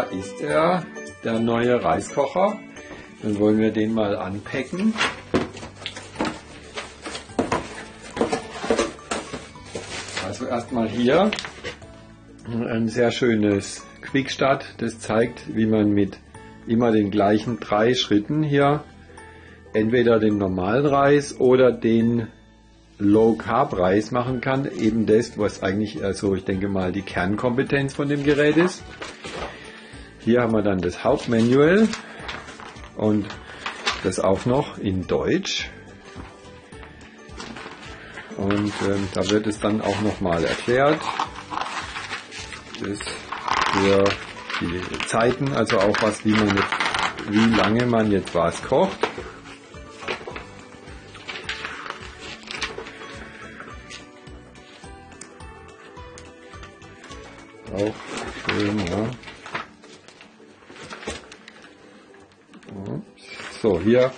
Da ist er, der neue Reiskocher. Dann wollen wir den mal anpacken. Also erstmal hier ein sehr schönes Quickstart. Das zeigt, wie man mit immer den gleichen drei Schritten hier entweder den normalen Reis oder den Low Carb Reis machen kann. Eben das, was eigentlich, also ich denke mal, die Kernkompetenz von dem Gerät ist. Hier haben wir dann das Hauptmanual und das auch noch in Deutsch. Und ähm, da wird es dann auch nochmal erklärt. Das für die Zeiten, also auch was, wie man jetzt, wie lange man jetzt was kocht. So, hier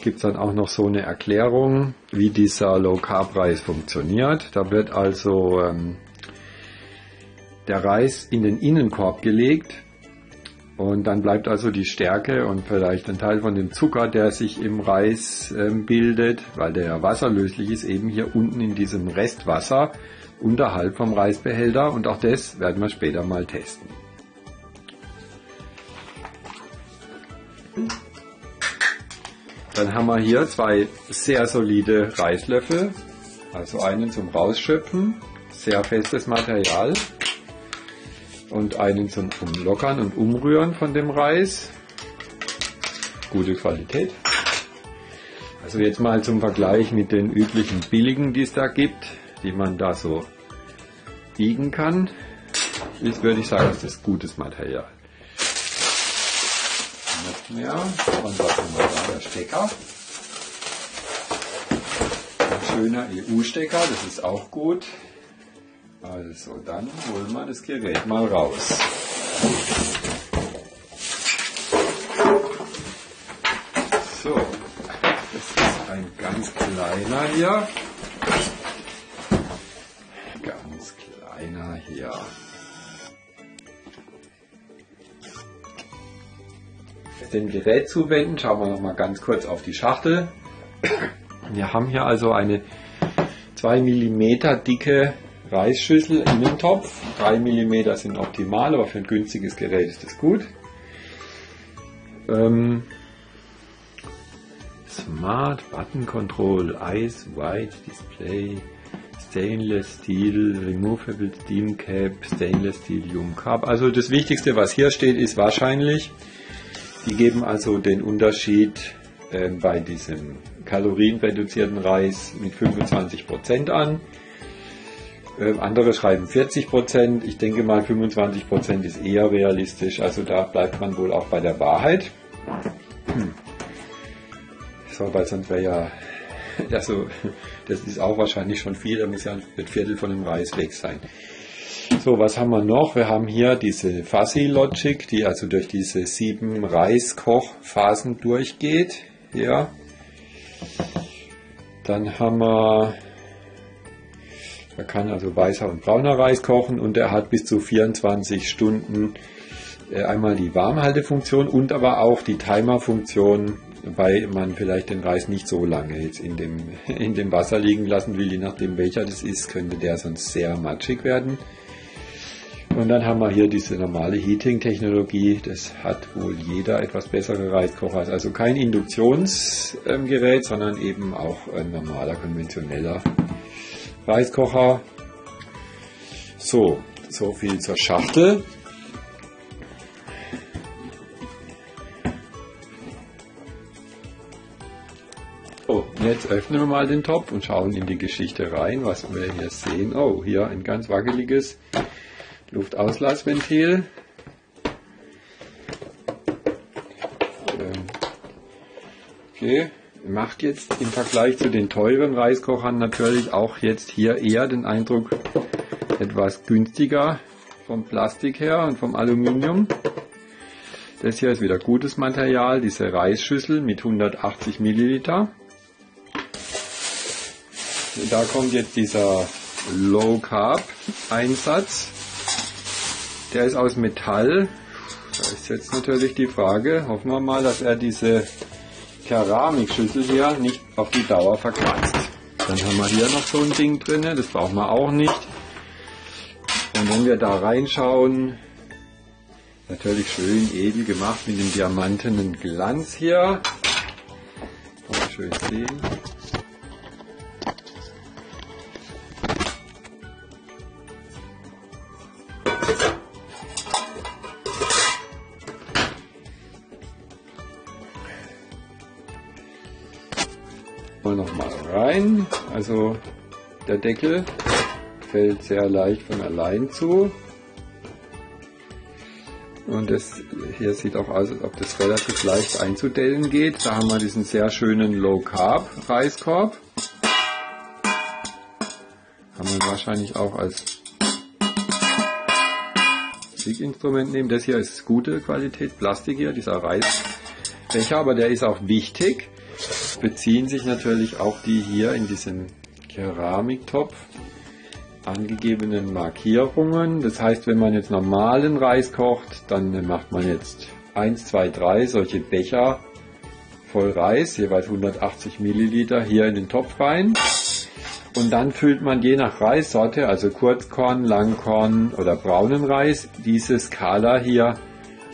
gibt es dann auch noch so eine Erklärung, wie dieser Low Carb Reis funktioniert. Da wird also ähm, der Reis in den Innenkorb gelegt und dann bleibt also die Stärke und vielleicht ein Teil von dem Zucker, der sich im Reis äh, bildet, weil der ja wasserlöslich ist, eben hier unten in diesem Restwasser unterhalb vom Reisbehälter und auch das werden wir später mal testen. Dann haben wir hier zwei sehr solide Reislöffel, also einen zum Rausschöpfen, sehr festes Material und einen zum Umlockern und Umrühren von dem Reis. Gute Qualität. Also jetzt mal zum Vergleich mit den üblichen billigen, die es da gibt, die man da so biegen kann, ist, würde ich sagen, ist das gutes Material. Mehr. Und was haben wir da? Der Stecker. Ein schöner EU-Stecker, das ist auch gut. Also, dann holen wir das Gerät mal raus. So, das ist ein ganz kleiner hier. Dem Gerät zuwenden, schauen wir noch mal ganz kurz auf die Schachtel. Wir haben hier also eine 2 mm dicke Reisschüssel in den Topf. 3 mm sind optimal, aber für ein günstiges Gerät ist das gut. Ähm, Smart Button Control, Ice White Display, Stainless Steel, Removable Steam Cap, Stainless Steel Yum Carb. Also das Wichtigste, was hier steht, ist wahrscheinlich, die geben also den Unterschied äh, bei diesem kalorienreduzierten Reis mit 25% an. Äh, andere schreiben 40 Prozent. Ich denke mal 25 Prozent ist eher realistisch. Also da bleibt man wohl auch bei der Wahrheit. Hm. So, weil sonst wäre ja, also das ist auch wahrscheinlich schon viel. Da muss ja ein Viertel von dem Reis weg sein. So, was haben wir noch? Wir haben hier diese Fuzzy Logic, die also durch diese sieben Reiskochphasen durchgeht. Ja. Dann haben wir er kann also weißer und brauner Reis kochen und er hat bis zu 24 Stunden äh, einmal die Warmhaltefunktion und aber auch die Timerfunktion, weil man vielleicht den Reis nicht so lange jetzt in dem, in dem Wasser liegen lassen will, je nachdem welcher das ist, könnte der sonst sehr matschig werden. Und dann haben wir hier diese normale Heating-Technologie. Das hat wohl jeder etwas bessere Reiskocher. Also kein Induktionsgerät, sondern eben auch ein normaler, konventioneller Reiskocher. So, so viel zur Schachtel. So, jetzt öffnen wir mal den Topf und schauen in die Geschichte rein, was wir hier sehen. Oh, hier ein ganz wackeliges Luftauslassventil. Ähm, okay, macht jetzt im Vergleich zu den teuren Reiskochern natürlich auch jetzt hier eher den Eindruck etwas günstiger vom Plastik her und vom Aluminium. Das hier ist wieder gutes Material, diese Reisschüssel mit 180 Milliliter. Da kommt jetzt dieser Low Carb Einsatz. Der ist aus Metall Da ist jetzt natürlich die Frage, hoffen wir mal, dass er diese Keramikschüssel hier nicht auf die Dauer verkratzt. Dann haben wir hier noch so ein Ding drin, das brauchen wir auch nicht. Und wenn wir da reinschauen, natürlich schön edel gemacht mit dem diamantenen Glanz hier. Schön sehen. Wir nochmal rein. Also der Deckel fällt sehr leicht von allein zu. Und das hier sieht auch aus, als ob das relativ leicht einzudellen geht. Da haben wir diesen sehr schönen Low Carb Reiskorb. Kann man wahrscheinlich auch als Musikinstrument nehmen. Das hier ist gute Qualität, Plastik hier, dieser Reisbecher, aber der ist auch wichtig beziehen sich natürlich auch die hier in diesem Keramiktopf angegebenen Markierungen. Das heißt, wenn man jetzt normalen Reis kocht, dann macht man jetzt 1, 2, 3 solche Becher voll Reis, jeweils 180 Milliliter hier in den Topf rein. Und dann füllt man je nach Reissorte, also Kurzkorn, Langkorn oder braunen Reis, diese Skala hier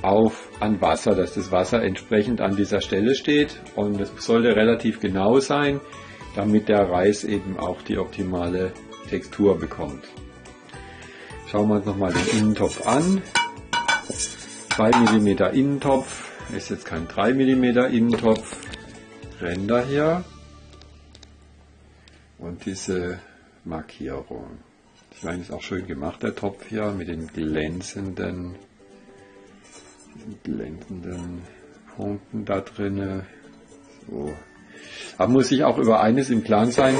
auf an Wasser, dass das Wasser entsprechend an dieser Stelle steht und es sollte relativ genau sein, damit der Reis eben auch die optimale Textur bekommt. Schauen wir uns nochmal den Innentopf an. 2 mm Innentopf, ist jetzt kein 3 mm Innentopf. Ränder hier und diese Markierung. Ich meine, ist auch schön gemacht, der Topf hier mit den glänzenden glänzenden Punkten da drinne. So. Aber muss ich auch über eines im Plan sein,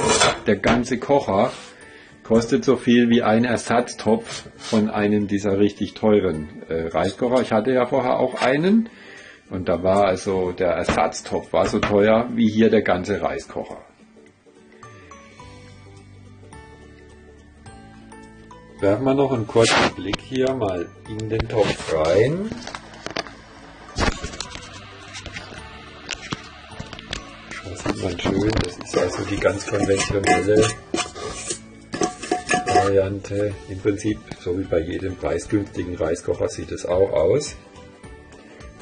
der ganze Kocher kostet so viel wie ein Ersatztopf von einem dieser richtig teuren äh, Reiskocher. Ich hatte ja vorher auch einen und da war also der Ersatztopf war so teuer wie hier der ganze Reiskocher. Werfen wir noch einen kurzen Blick hier mal in den Topf rein. Man schön. Das ist also die ganz konventionelle Variante. Im Prinzip, so wie bei jedem preisgünstigen Reiskocher, sieht es auch aus.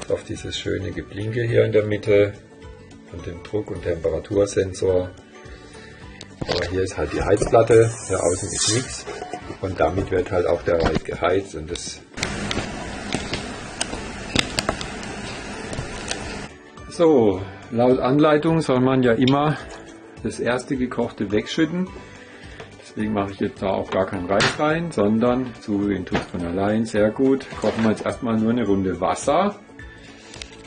Auf dieses schöne Geblinke hier in der Mitte und dem Druck- und Temperatursensor. Aber hier ist halt die Heizplatte, hier außen ist nichts. Und damit wird halt auch der Reis geheizt und das So, laut Anleitung soll man ja immer das erste gekochte wegschütten. Deswegen mache ich jetzt da auch gar keinen Reis rein, sondern zugehen tut von allein. Sehr gut. Kochen wir jetzt erstmal nur eine Runde Wasser.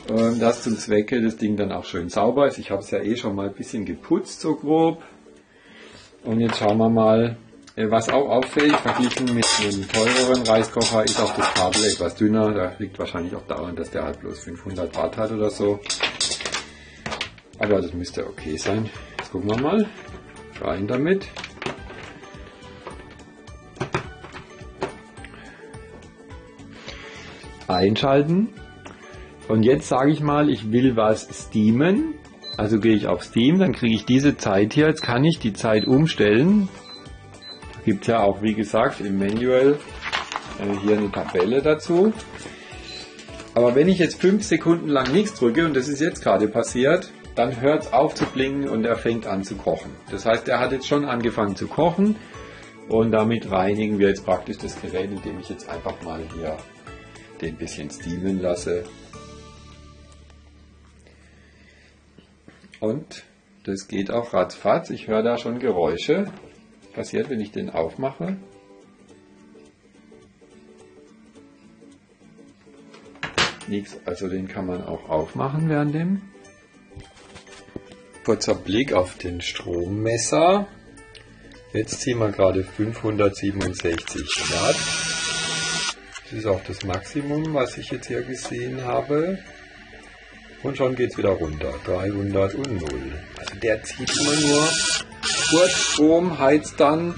Das zum Zwecke das Ding dann auch schön sauber ist. Ich habe es ja eh schon mal ein bisschen geputzt, so grob. Und jetzt schauen wir mal, äh, was auch auffällt, verglichen mit einem teureren Reiskocher, ist auch das Kabel etwas dünner. Da liegt wahrscheinlich auch daran, dass der halt bloß 500 Watt hat oder so. Aber das müsste okay sein. Jetzt gucken wir mal. Rein damit. Einschalten. Und jetzt sage ich mal, ich will was steamen. Also gehe ich auf Steam, dann kriege ich diese Zeit hier. Jetzt kann ich die Zeit umstellen. Gibt ja auch, wie gesagt, im Manual äh, hier eine Tabelle dazu. Aber wenn ich jetzt 5 Sekunden lang nichts drücke, und das ist jetzt gerade passiert, dann hört es auf zu blinken und er fängt an zu kochen. Das heißt, er hat jetzt schon angefangen zu kochen und damit reinigen wir jetzt praktisch das Gerät, indem ich jetzt einfach mal hier den bisschen steamen lasse. Und das geht auch ratzfatz. Ich höre da schon Geräusche. Passiert, wenn ich den aufmache. Nichts, also den kann man auch aufmachen während dem kurzer Blick auf den Strommesser. Jetzt ziehen wir gerade 567 Watt. Das ist auch das Maximum, was ich jetzt hier gesehen habe. Und schon geht es wieder runter. 300 und 0. Also der zieht immer nur kurz Strom, heizt dann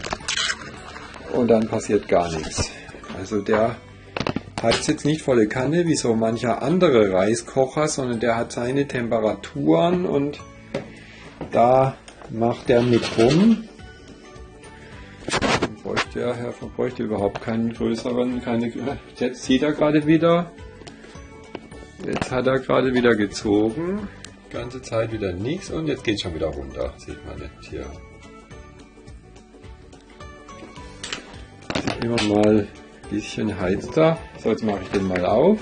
und dann passiert gar nichts. Also der heizt jetzt nicht volle Kanne wie so mancher andere Reiskocher, sondern der hat seine Temperaturen und da macht er mit rum. Bräuchte er, er bräuchte überhaupt keinen größeren, keine, jetzt zieht er gerade wieder. Jetzt hat er gerade wieder gezogen. Die ganze Zeit wieder nichts und jetzt geht schon wieder runter. Sieht man jetzt hier. Immer mal ein bisschen heizt er. So, jetzt mache ich den mal auf.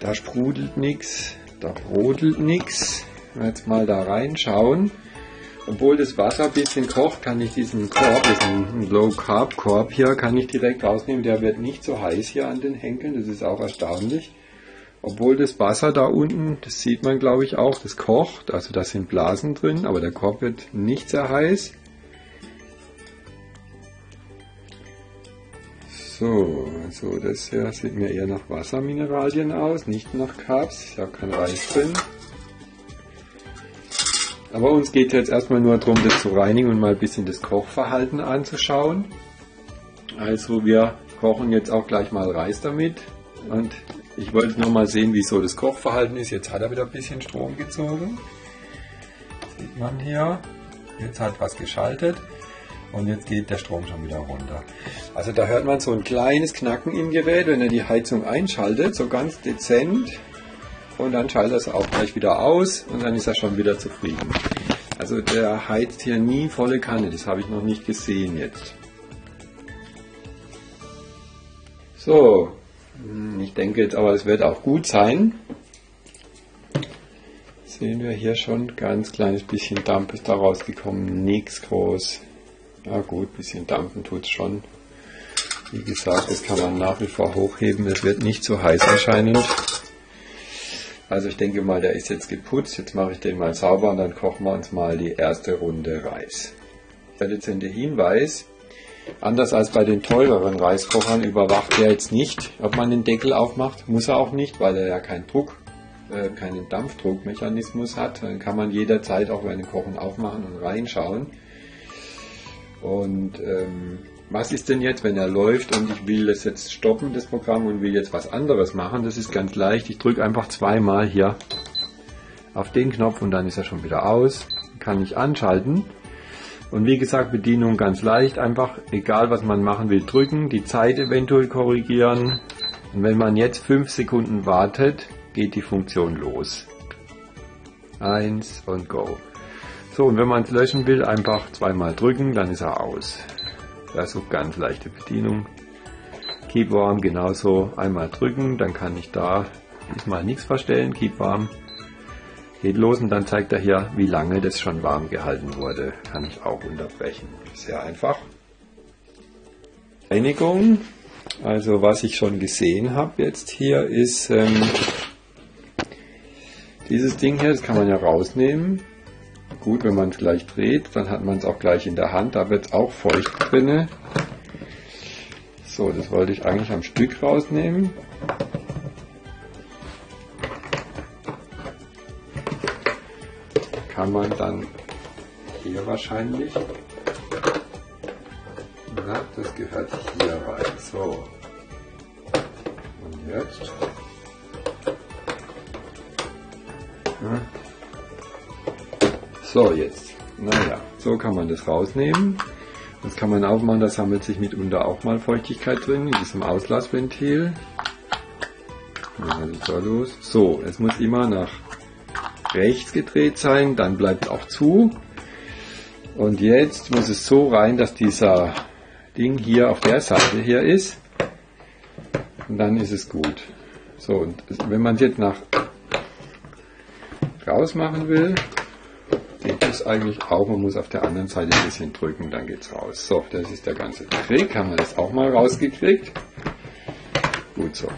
Da sprudelt nichts, da brodelt nichts. Jetzt mal da reinschauen. Obwohl das Wasser ein bisschen kocht, kann ich diesen Korb, ein Low Carb Korb hier, kann ich direkt rausnehmen. Der wird nicht so heiß hier an den Henkeln. Das ist auch erstaunlich. Obwohl das Wasser da unten, das sieht man glaube ich auch, das kocht. Also da sind Blasen drin, aber der Korb wird nicht sehr heiß. So, also das hier sieht mir eher nach Wassermineralien aus, nicht nach Carbs. Ich habe kein Reis drin. Aber uns geht jetzt erstmal nur darum, das zu reinigen und mal ein bisschen das Kochverhalten anzuschauen. Also wir kochen jetzt auch gleich mal Reis damit. Und ich wollte nur mal sehen, wie so das Kochverhalten ist. Jetzt hat er wieder ein bisschen Strom gezogen. Sieht man hier. Jetzt hat was geschaltet. Und jetzt geht der Strom schon wieder runter. Also da hört man so ein kleines Knacken im Gerät, wenn er die Heizung einschaltet, so ganz dezent. Und dann schaltet er es auch gleich wieder aus und dann ist er schon wieder zufrieden. Also der heizt hier nie volle Kanne, das habe ich noch nicht gesehen jetzt. So, hm, ich denke jetzt aber, es wird auch gut sein. Sehen wir hier schon, ganz kleines bisschen Dampf ist da rausgekommen, nichts groß. Ja gut, bisschen dampfen tut es schon. Wie gesagt, das kann man nach wie vor hochheben. Es wird nicht zu heiß anscheinend. Also ich denke mal, der ist jetzt geputzt. Jetzt mache ich den mal sauber und dann kochen wir uns mal die erste Runde Reis. Der dezente Hinweis. Anders als bei den teureren Reiskochern überwacht er jetzt nicht, ob man den Deckel aufmacht. Muss er auch nicht, weil er ja keinen Druck, äh, keinen Dampfdruckmechanismus hat. Dann kann man jederzeit auch beim Kochen aufmachen und reinschauen. Und ähm, was ist denn jetzt, wenn er läuft und ich will das jetzt stoppen, das Programm, und will jetzt was anderes machen? Das ist ganz leicht. Ich drücke einfach zweimal hier auf den Knopf und dann ist er schon wieder aus. Kann ich anschalten. Und wie gesagt, Bedienung ganz leicht. Einfach, egal was man machen will, drücken, die Zeit eventuell korrigieren. Und wenn man jetzt 5 Sekunden wartet, geht die Funktion los. Eins und go. So, und wenn man es löschen will, einfach zweimal drücken, dann ist er aus. Also ganz leichte Bedienung. Keep Warm genauso einmal drücken, dann kann ich da diesmal nichts verstellen. Keep Warm geht los und dann zeigt er hier, wie lange das schon warm gehalten wurde. Kann ich auch unterbrechen. Sehr einfach. Reinigung. Also was ich schon gesehen habe jetzt hier ist ähm, dieses Ding hier, das kann man ja rausnehmen gut, wenn man es gleich dreht, dann hat man es auch gleich in der Hand. Da wird es auch feucht drinne. So, das wollte ich eigentlich am Stück rausnehmen. Kann man dann hier wahrscheinlich. Na, das gehört hier rein. So. Und jetzt. So, jetzt. Naja, so kann man das rausnehmen. Das kann man aufmachen, da sammelt sich mitunter auch mal Feuchtigkeit drin, in diesem Auslassventil. So, los. so, es muss immer nach rechts gedreht sein, dann bleibt es auch zu. Und jetzt muss es so rein, dass dieser Ding hier auf der Seite hier ist. Und dann ist es gut. So, und wenn man es jetzt nach raus machen will, es eigentlich auch. Man muss auf der anderen Seite ein bisschen drücken, dann geht es raus. So, das ist der ganze Trick. Haben wir das auch mal rausgekriegt. Gut so.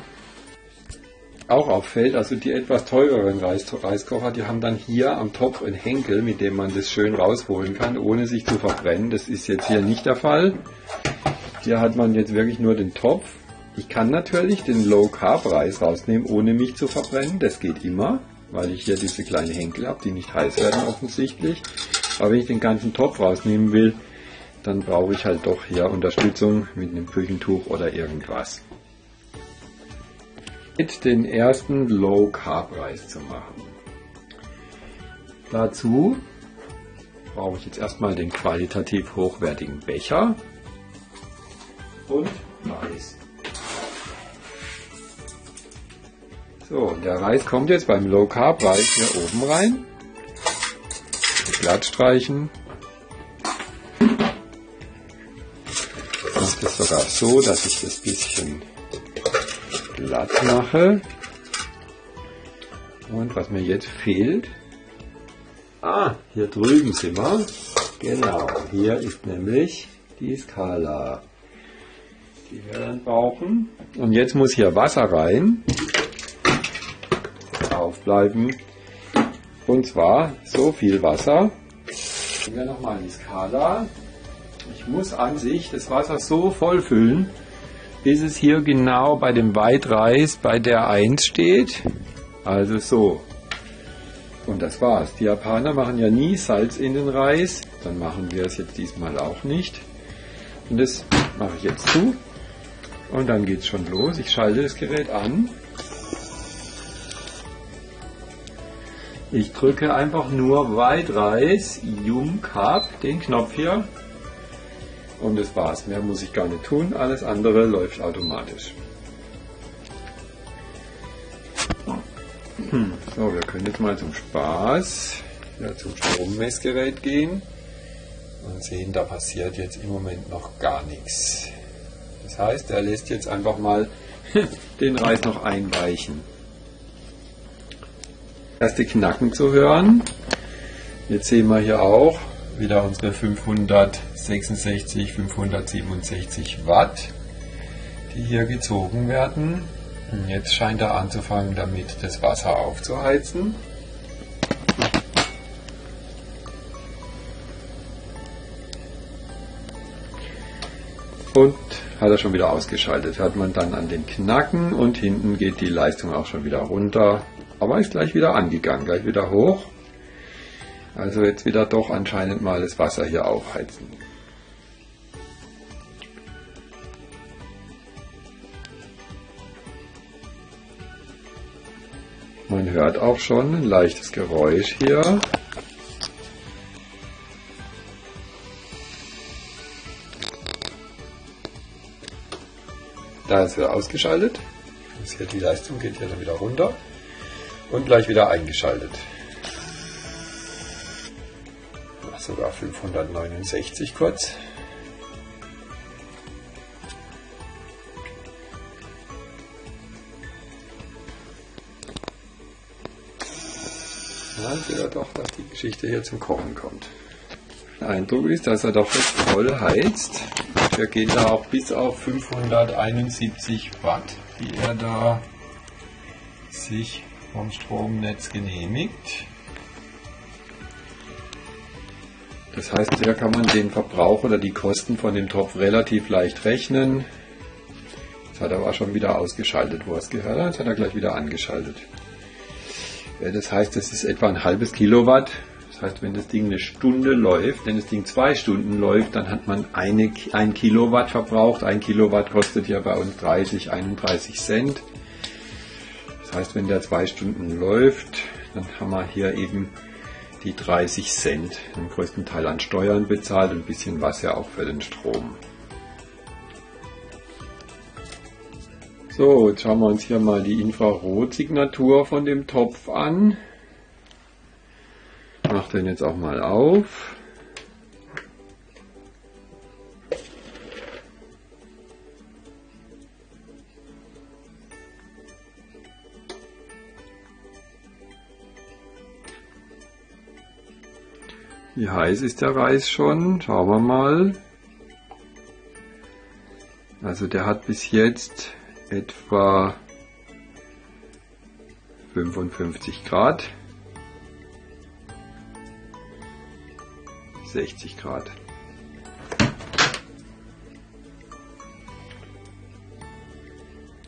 Auch auffällt, also die etwas teureren Reis Reiskocher, die haben dann hier am Topf einen Henkel, mit dem man das schön rausholen kann, ohne sich zu verbrennen. Das ist jetzt hier nicht der Fall. Hier hat man jetzt wirklich nur den Topf. Ich kann natürlich den Low Carb Reis rausnehmen, ohne mich zu verbrennen. Das geht immer weil ich hier diese kleinen Henkel habe, die nicht heiß werden offensichtlich. Aber wenn ich den ganzen Topf rausnehmen will, dann brauche ich halt doch hier Unterstützung mit einem Küchentuch oder irgendwas. den ersten Low Carb Reis zu machen. Dazu brauche ich jetzt erstmal den qualitativ hochwertigen Becher und Reis. So, der Reis kommt jetzt beim Low Carb Reis hier oben rein. Glatt streichen. Ich mache das sogar so, dass ich das bisschen glatt mache. Und was mir jetzt fehlt, ah, hier drüben sind wir. Genau, hier ist nämlich die Skala, die wir dann brauchen. Und jetzt muss hier Wasser rein, aufbleiben. Und zwar so viel Wasser. Nehmen wir nochmal die Skala. Ich muss an sich das Wasser so voll füllen, bis es hier genau bei dem Weitreis bei der 1 steht. Also so. Und das war's. Die Japaner machen ja nie Salz in den Reis. Dann machen wir es jetzt diesmal auch nicht. Und das mache ich jetzt zu. Und dann geht's schon los. Ich schalte das Gerät an. Ich drücke einfach nur Weitreis Yum Carb, den Knopf hier. Und das war's. Mehr muss ich gar nicht tun. Alles andere läuft automatisch. Hm. So, wir können jetzt mal zum Spaß ja, zum Strommessgerät gehen und sehen, da passiert jetzt im Moment noch gar nichts. Das heißt, er lässt jetzt einfach mal den Reis noch einweichen. Erste Knacken zu hören. Jetzt sehen wir hier auch wieder unsere 566, 567 Watt, die hier gezogen werden. Und jetzt scheint er anzufangen, damit das Wasser aufzuheizen. Und hat er schon wieder ausgeschaltet. Hört man dann an den Knacken und hinten geht die Leistung auch schon wieder runter. Aber ist gleich wieder angegangen, gleich wieder hoch. Also jetzt wieder doch anscheinend mal das Wasser hier aufheizen. Man hört auch schon ein leichtes Geräusch hier. Da ist er ausgeschaltet. Die Leistung geht hier dann wieder runter und gleich wieder eingeschaltet. Sogar 569 kurz. Ich sehe doch, dass die Geschichte hier zum Kochen kommt. Der Eindruck ist, dass er doch jetzt voll heizt. Wir gehen da auch bis auf 571 Watt, die er da sich vom Stromnetz genehmigt. Das heißt, hier kann man den Verbrauch oder die Kosten von dem Topf relativ leicht rechnen. Jetzt hat er aber schon wieder ausgeschaltet, wo er es gehört hat. Jetzt hat er gleich wieder angeschaltet. Das heißt, das ist etwa ein halbes Kilowatt. Das heißt, wenn das Ding eine Stunde läuft, wenn das Ding zwei Stunden läuft, dann hat man eine, ein Kilowatt verbraucht. Ein Kilowatt kostet ja bei uns 30, 31 Cent. Das heißt, wenn der zwei Stunden läuft, dann haben wir hier eben die 30 Cent, den größten Teil an Steuern bezahlt und ein bisschen was ja auch für den Strom. So, jetzt schauen wir uns hier mal die Infrarotsignatur von dem Topf an. Ich mache den jetzt auch mal auf. Wie heiß ist der Reis schon? Schauen wir mal. Also der hat bis jetzt etwa 55 Grad. 60 Grad.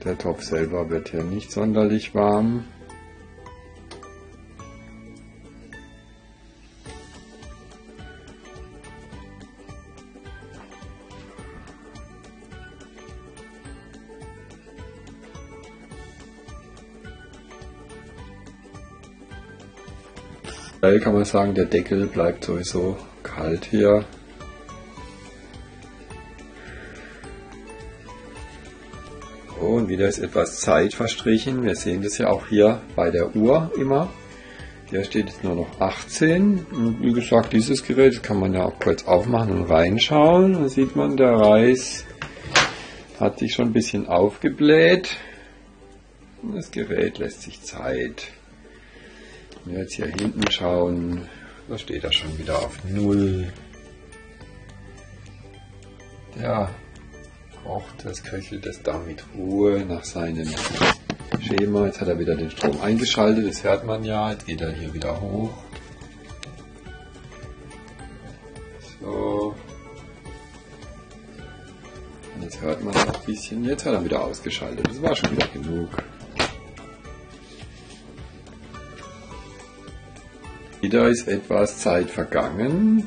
Der Topf selber wird hier nicht sonderlich warm. Weil kann man sagen, der Deckel bleibt sowieso kalt hier. Und wieder ist etwas Zeit verstrichen. Wir sehen das ja auch hier bei der Uhr immer. Hier steht jetzt nur noch 18. Und wie gesagt, dieses Gerät kann man ja auch kurz aufmachen und reinschauen. Da sieht man, der Reis hat sich schon ein bisschen aufgebläht. Und das Gerät lässt sich Zeit. Wenn wir jetzt hier hinten schauen, da steht er schon wieder auf 0. Ja, kocht das, köchelt es da mit Ruhe nach seinem Schema. Jetzt hat er wieder den Strom eingeschaltet, das hört man ja. Jetzt geht er hier wieder hoch. So. Und jetzt hört man noch ein bisschen. Jetzt hat er wieder ausgeschaltet. Das war schon wieder genug. Wieder ist etwas Zeit vergangen.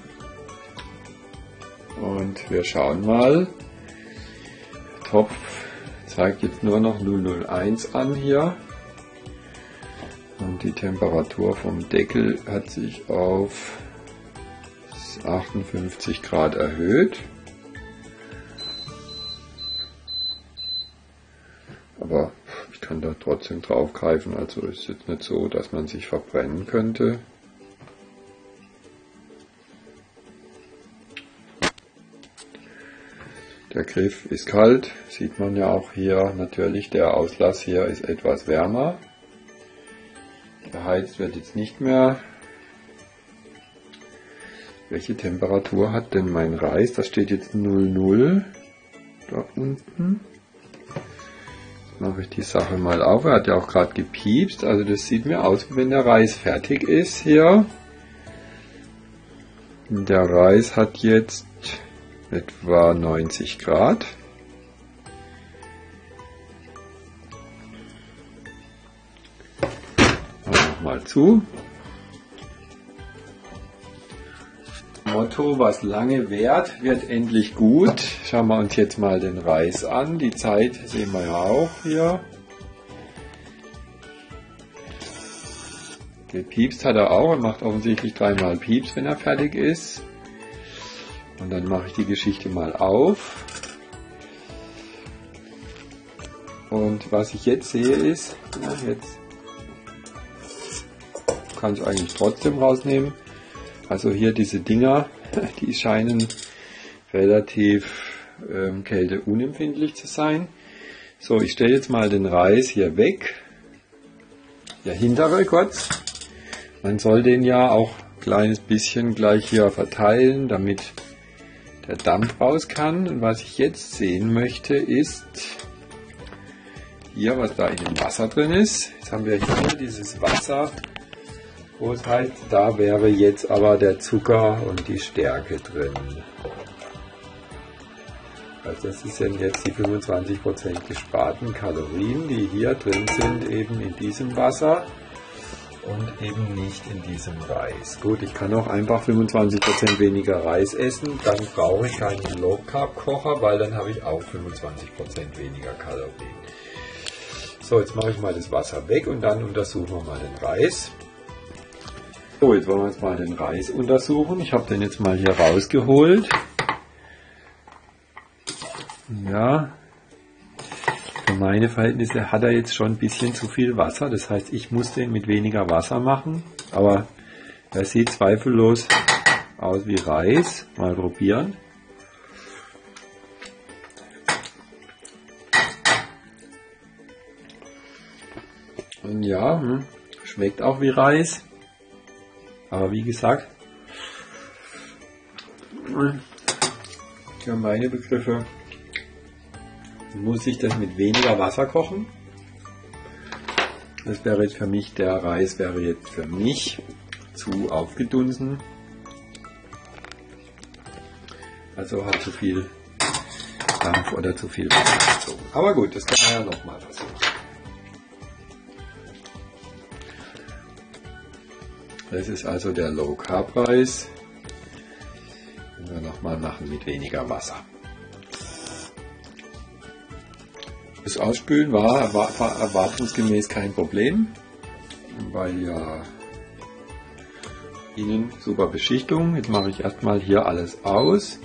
Und wir schauen mal. Topf zeigt jetzt nur noch 001 an hier. Und die Temperatur vom Deckel hat sich auf 58 Grad erhöht. Aber ich kann da trotzdem draufgreifen, also ist jetzt nicht so, dass man sich verbrennen könnte. Der Griff ist kalt, sieht man ja auch hier natürlich. Der Auslass hier ist etwas wärmer. Geheizt wird jetzt nicht mehr. Welche Temperatur hat denn mein Reis? Das steht jetzt 00 da unten. Jetzt mache ich die Sache mal auf. Er hat ja auch gerade gepiepst. Also das sieht mir aus, wenn der Reis fertig ist hier. Der Reis hat jetzt etwa 90 Grad. Nochmal zu. Motto, was lange währt, wird endlich gut. Schauen wir uns jetzt mal den Reis an. Die Zeit sehen wir ja auch hier. Gepiepst hat er auch. Er macht offensichtlich dreimal Pieps, wenn er fertig ist. Und dann mache ich die Geschichte mal auf. Und was ich jetzt sehe ist, ja, jetzt kann ich eigentlich trotzdem rausnehmen. Also hier diese Dinger, die scheinen relativ ähm, kälteunempfindlich zu sein. So, ich stelle jetzt mal den Reis hier weg. Der hintere kurz. Man soll den ja auch ein kleines bisschen gleich hier verteilen, damit der Dampf raus kann. Und was ich jetzt sehen möchte, ist hier, was da in dem Wasser drin ist. Jetzt haben wir hier dieses Wasser, wo es heißt, da wäre jetzt aber der Zucker und die Stärke drin. Also das sind jetzt die 25% gesparten Kalorien, die hier drin sind, eben in diesem Wasser und eben nicht in diesem Reis. Gut, ich kann auch einfach 25% weniger Reis essen, dann brauche ich keinen Low Carb Kocher, weil dann habe ich auch 25% weniger Kalorien. So, jetzt mache ich mal das Wasser weg und dann untersuchen wir mal den Reis. So, jetzt wollen wir uns mal den Reis untersuchen. Ich habe den jetzt mal hier rausgeholt. Ja, meine Verhältnisse hat er jetzt schon ein bisschen zu viel Wasser. Das heißt, ich muss den mit weniger Wasser machen. Aber er sieht zweifellos aus wie Reis. Mal probieren. Und ja, hm, schmeckt auch wie Reis. Aber wie gesagt, für meine Begriffe muss ich das mit weniger Wasser kochen. Das wäre jetzt für mich, der Reis wäre jetzt für mich zu aufgedunsen. Also hat zu viel Dampf oder zu viel Wasser gezogen. Aber gut, das kann man ja nochmal versuchen. Das ist also der Low Carb Reis. Nochmal machen mit weniger Wasser. Das Ausspülen war, erwartungsgemäß kein Problem, weil ja Innen super Beschichtung. Jetzt mache ich erstmal hier alles aus.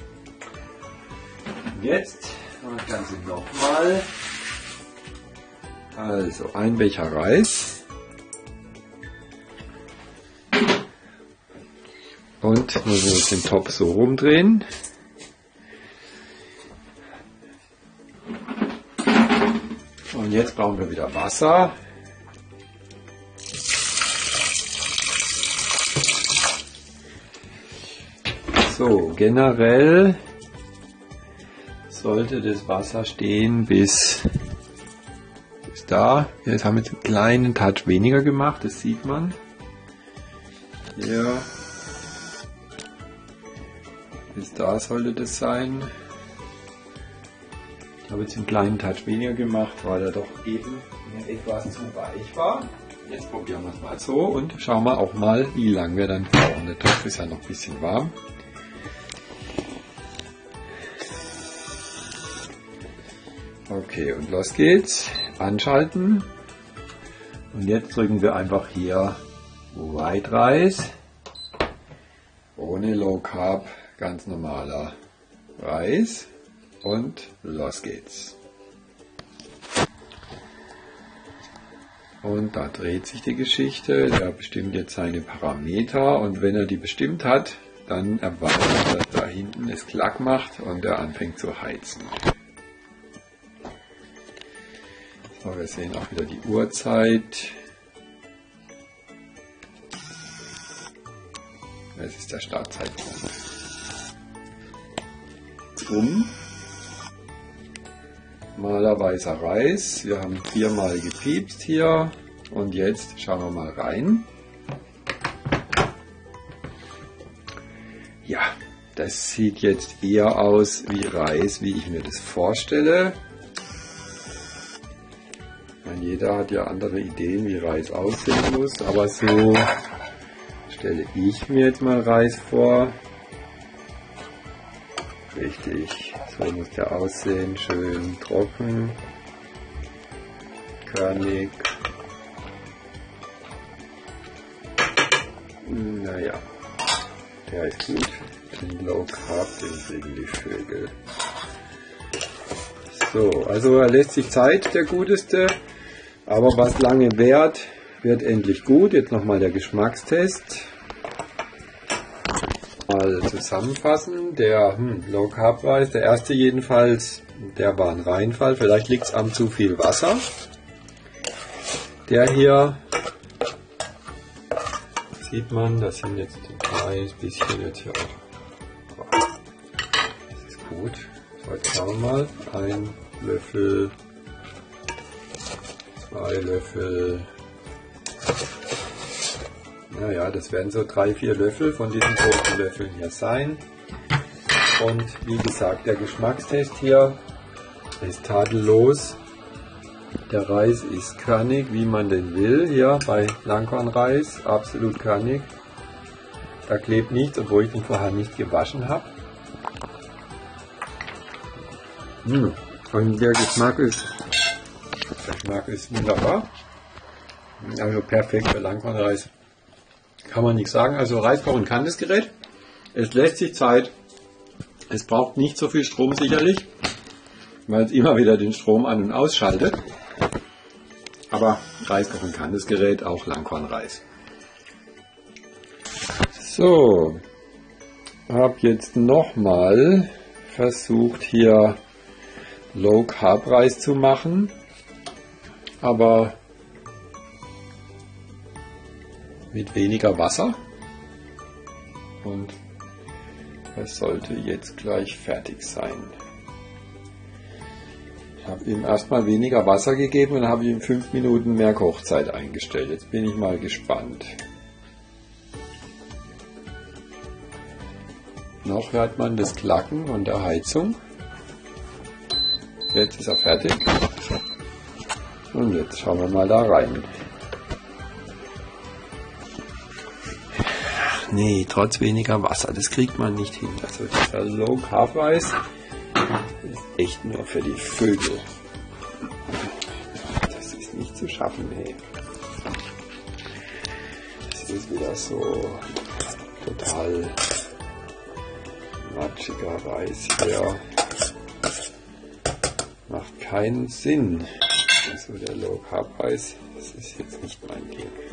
Jetzt das Ganze nochmal. Also ein Becher Reis. Und jetzt den Topf so rumdrehen. Und jetzt brauchen wir wieder Wasser. So, generell sollte das Wasser stehen bis, bis da. Jetzt haben wir einen kleinen Touch weniger gemacht, das sieht man. Ja. Bis da sollte das sein. Ich habe jetzt einen kleinen Touch weniger gemacht, weil er doch eben etwas zu weich war. Jetzt probieren wir es mal so und schauen wir auch mal, wie lange wir dann brauchen. Der Topf ist ja noch ein bisschen warm. Okay, und los geht's. Anschalten. Und jetzt drücken wir einfach hier White Reis. Ohne Low Carb, ganz normaler Reis. Und los geht's. Und da dreht sich die Geschichte. Der bestimmt jetzt seine Parameter und wenn er die bestimmt hat, dann erwartet er, dass da hinten es Klack macht und er anfängt zu heizen. So, wir sehen auch wieder die Uhrzeit. Es ist der Startzeitpunkt. Um. Maler weißer Reis. Wir haben viermal gepiepst hier. Und jetzt schauen wir mal rein. Ja, das sieht jetzt eher aus wie Reis, wie ich mir das vorstelle. Meine, jeder hat ja andere Ideen, wie Reis aussehen muss, aber so stelle ich mir jetzt mal Reis vor. Richtig, so muss der aussehen, schön trocken, körnig. Naja, der ist gut. Low Carb, den kriegen die Vögel. So, also er lässt sich Zeit, der Guteste. Aber was lange währt, wird endlich gut. Jetzt nochmal der Geschmackstest. Mal zusammenfassen. Der hm, Low Carb Reis, der erste jedenfalls, der war ein Reinfall. Vielleicht liegt es am zu viel Wasser. Der hier sieht man, das sind jetzt ein kleines bisschen jetzt hier auch. Das ist gut. So, jetzt schauen wir mal. Ein Löffel Zwei Löffel. Naja, das werden so drei, vier Löffel von diesen großen Löffeln hier sein. Und wie gesagt, der Geschmackstest hier ist tadellos. Der Reis ist körnig, wie man den will. Hier bei Langkornreis, absolut körnig. Da klebt nichts, obwohl ich den vorher nicht gewaschen habe. Hm. Und der Geschmack ist der Geschmack ist wunderbar. Also perfekt für Langkornreis. Kann man nichts sagen. Also Reiskochen kann das Gerät. Es lässt sich Zeit. Es braucht nicht so viel Strom sicherlich, weil es immer wieder den Strom an- und ausschaltet. Aber Reiskochen kann das Gerät, auch Langkornreis. So, habe jetzt nochmal versucht hier Low Carb Reis zu machen aber mit weniger Wasser. Und es sollte jetzt gleich fertig sein. Ich habe ihm erstmal weniger Wasser gegeben und habe ihm 5 Minuten mehr Kochzeit eingestellt. Jetzt bin ich mal gespannt. Noch hört man das Klacken von der Heizung. Jetzt ist er fertig. Und jetzt schauen wir mal da rein. Nee, trotz weniger Wasser, das kriegt man nicht hin. Also dieser Low Carb Reis ist echt nur für die Vögel. Das ist nicht zu schaffen, hey. Das ist wieder so total matschiger Reis hier. Macht keinen Sinn. Also der Low Carb Reis, das ist jetzt nicht mein Ding.